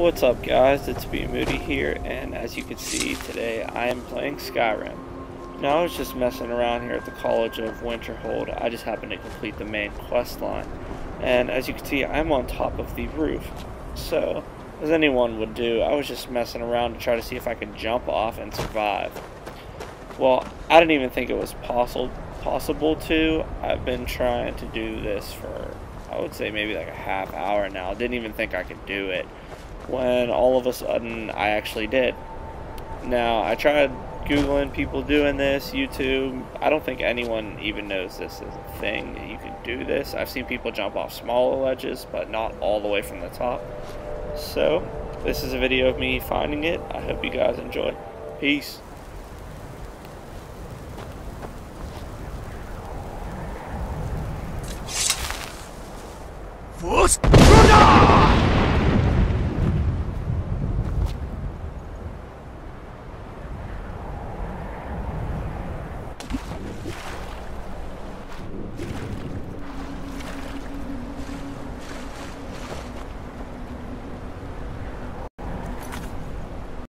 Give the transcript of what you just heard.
What's up guys, it's B Moody here, and as you can see today I am playing Skyrim. Now I was just messing around here at the College of Winterhold, I just happened to complete the main quest line. And as you can see I'm on top of the roof. So, as anyone would do, I was just messing around to try to see if I could jump off and survive. Well, I didn't even think it was possible possible to. I've been trying to do this for I would say maybe like a half hour now. Didn't even think I could do it when all of a sudden I actually did. Now, I tried Googling people doing this, YouTube. I don't think anyone even knows this is a thing. that You can do this. I've seen people jump off smaller ledges, but not all the way from the top. So, this is a video of me finding it. I hope you guys enjoy. Peace. こうしてこれだ